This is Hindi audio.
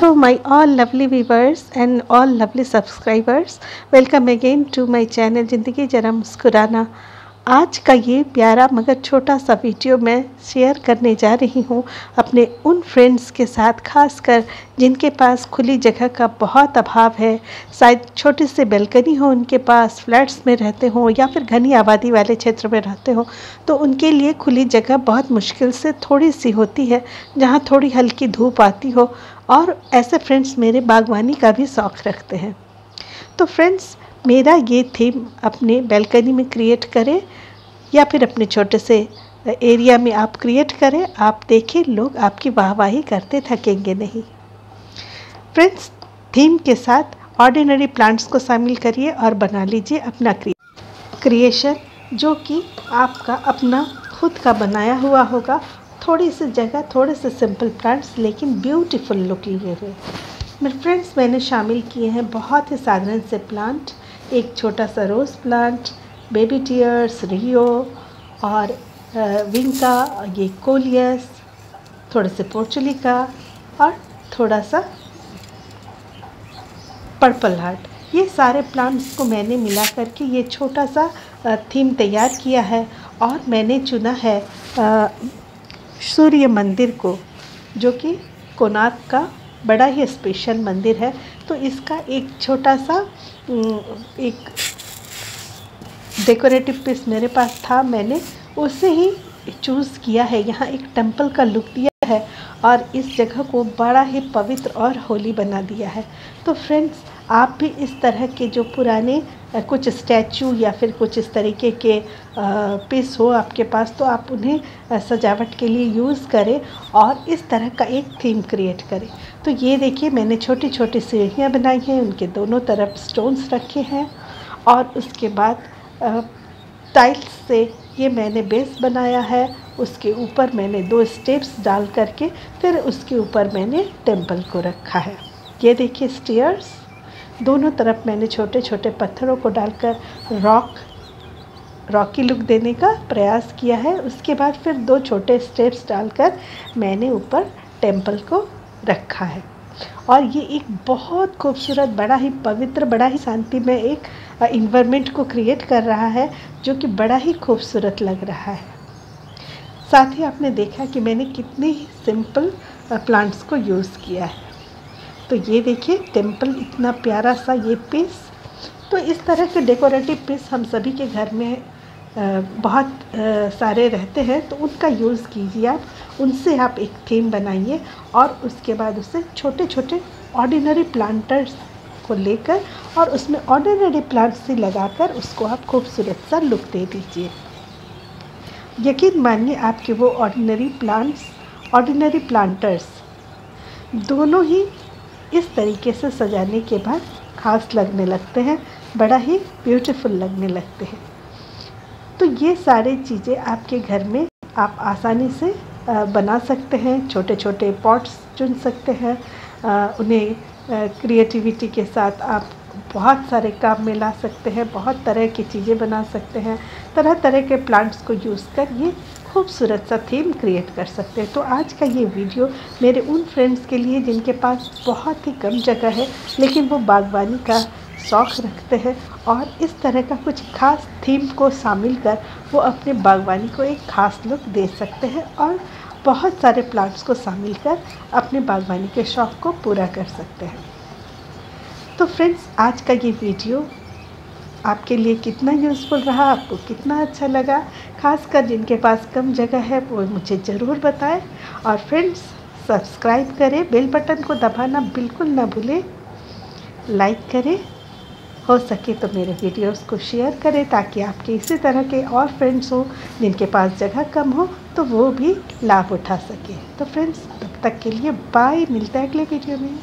Hello my all lovely viewers and all lovely subscribers. Welcome again to my channel Zindagi Jaram Skurana. आज का ये प्यारा मगर छोटा सा वीडियो मैं शेयर करने जा रही हूँ अपने उन फ्रेंड्स के साथ, खासकर जिनके पास खुली जगह का बहुत अभाव है। शायद छोटे से बेलकनी हो, उनके पास फ्लैट्स में रहते हों या फिर घनी आबादी वाले क्षेत्र में रहते हों तो उनके लिए खुली जगह बहुत मुश्किल से थोड़ी सी होती है, जहाँ थोड़ी हल्की धूप आती हो, और ऐसे फ्रेंड्स मेरे बागवानी का भी शौक़ रखते हैं। तो फ्रेंड्स मेरा ये थीम अपने बैल्कनी में क्रिएट करें या फिर अपने छोटे से एरिया में आप क्रिएट करें, आप देखें लोग आपकी वाहवाही करते थकेंगे नहीं। फ्रेंड्स थीम के साथ ऑर्डिनरी प्लांट्स को शामिल करिए और बना लीजिए अपना क्रिएशन जो कि आपका अपना खुद का बनाया हुआ होगा। थोड़ी सी जगह, थोड़े से सिंपल प्लांट्स लेकिन ब्यूटीफुल लुक लिए हुए मेरे फ्रेंड्स मैंने शामिल किए हैं बहुत ही साधारण से प्लांट एक छोटा सा rose plant baby tears Rhoeo और विंका, ये कोलियस, थोड़े से पोर्चुलिका और थोड़ा सा पर्पल हार्ट। ये सारे प्लांट्स को मैंने मिला करके ये छोटा सा थीम तैयार किया है और मैंने चुना है सूर्य मंदिर को, जो कि कोनार्क का बड़ा ही स्पेशल मंदिर है। तो इसका एक छोटा सा एक डेकोरेटिव पीस मेरे पास था, मैंने उसे ही चूज़ किया है। यहाँ एक टेंपल का लुक दिया है और इस जगह को बड़ा ही पवित्र और होली बना दिया है। तो फ्रेंड्स आप भी इस तरह के जो पुराने कुछ स्टैचू या फिर कुछ इस तरीके के पीस हो आपके पास तो आप उन्हें सजावट के लिए यूज़ करें और इस तरह का एक थीम क्रिएट करें। तो ये देखिए, मैंने छोटी छोटी सीढ़ियाँ बनाई हैं, उनके दोनों तरफ़ स्टोन्स रखे हैं और उसके बाद टाइल्स से ये मैंने बेस बनाया है, उसके ऊपर मैंने दो स्टेप्स डाल करके, फिर उसके ऊपर मैंने टेंपल को रखा है। ये देखिए स्टेयर्स। दोनों तरफ़ मैंने छोटे छोटे पत्थरों को डालकर रॉक रॉकी लुक देने का प्रयास किया है। उसके बाद फिर दो छोटे स्टेप्स डालकर मैंने ऊपर टेंपल को रखा है। और ये एक बहुत खूबसूरत, बड़ा ही पवित्र, बड़ा ही शांति में एक इन्वायरमेंट को क्रिएट कर रहा है, जो कि बड़ा ही खूबसूरत लग रहा है। साथ ही आपने देखा कि मैंने कितने सिंपल प्लांट्स को यूज़ किया है। तो ये देखिए टेंपल इतना प्यारा सा ये पीस तो इस तरह के डेकोरेटिव पीस हम सभी के घर में बहुत सारे रहते हैं तो उनका यूज़ कीजिए आप। उनसे आप एक थीम बनाइए और उसके बाद उसे छोटे छोटे ऑर्डिनरी प्लांटर्स को लेकर और उसमें ऑर्डिनरी प्लांट्स से लगाकर उसको आप खूबसूरत सा लुक दे दीजिए। यकीन मानिए आपके वो ऑर्डिनरी प्लांट्स ऑर्डिनरी प्लांटर्स दोनों ही इस तरीके से सजाने के बाद खास लगने लगते हैं, बड़ा ही ब्यूटीफुल लगने लगते हैं। तो ये सारे चीज़ें आपके घर में आप आसानी से बना सकते हैं छोटे छोटे पॉट्स चुन सकते हैं उन्हें क्रिएटिविटी के साथ आप बहुत सारे काम में ला सकते हैं, बहुत तरह की चीज़ें बना सकते हैं तरह तरह के प्लांट्स को यूज़ कर ये खूबसूरत सा थीम क्रिएट कर सकते हैं। तो आज का ये वीडियो मेरे उन फ्रेंड्स के लिए जिनके पास बहुत ही कम जगह है, लेकिन वो बागवानी का शौक़ रखते हैं और इस तरह का कुछ खास थीम को शामिल कर वो अपने बागवानी को एक ख़ास लुक दे सकते हैं और बहुत सारे प्लांट्स को शामिल कर अपने बागवानी के शौक़ को पूरा कर सकते हैं। तो फ्रेंड्स आज का ये वीडियो आपके लिए कितना यूज़फुल रहा, आपको कितना अच्छा लगा? खासकर जिनके पास कम जगह है, वो मुझे ज़रूर बताएँ। और फ्रेंड्स सब्सक्राइब करें। बेल बटन को दबाना बिल्कुल ना भूलें। लाइक करें। हो सके तो मेरे वीडियोस को शेयर करें ताकि आपके इसी तरह के और फ्रेंड्स हो, जिनके पास जगह कम हो तो वो भी लाभ उठा सके। तो फ्रेंड्स तब तक के लिए बाय मिलता है अगले वीडियो में।